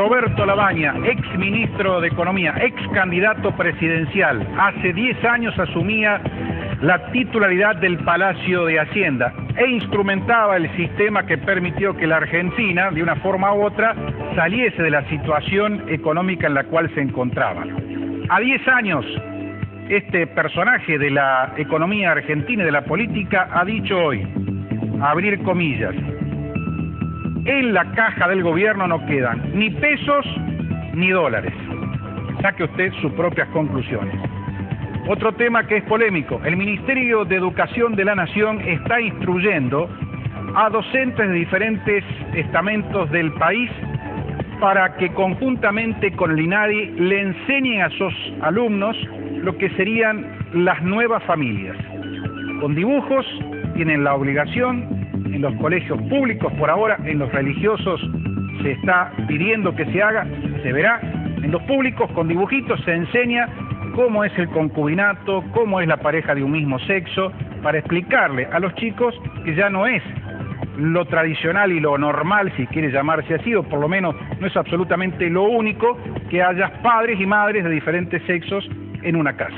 Roberto Labaña, ex ministro de Economía, ex candidato presidencial. Hace 10 años asumía la titularidad del Palacio de Hacienda e instrumentaba el sistema que permitió que la Argentina, de una forma u otra, saliese de la situación económica en la cual se encontraba. A 10 años, este personaje de la economía argentina y de la política ha dicho hoy, abrir comillas, en la caja del gobierno no quedan ni pesos ni dólares. Saque usted sus propias conclusiones. Otro tema que es polémico, el Ministerio de Educación de la Nación está instruyendo a docentes de diferentes estamentos del país para que conjuntamente con el INADI le enseñen a sus alumnos lo que serían las nuevas familias. Con dibujos tienen la obligación en los colegios públicos por ahora, en los religiosos se está pidiendo que se haga, se verá. En los públicos con dibujitos se enseña cómo es el concubinato, cómo es la pareja de un mismo sexo, para explicarle a los chicos que ya no es lo tradicional y lo normal, si quiere llamarse así, o por lo menos no es absolutamente lo único que haya padres y madres de diferentes sexos en una casa.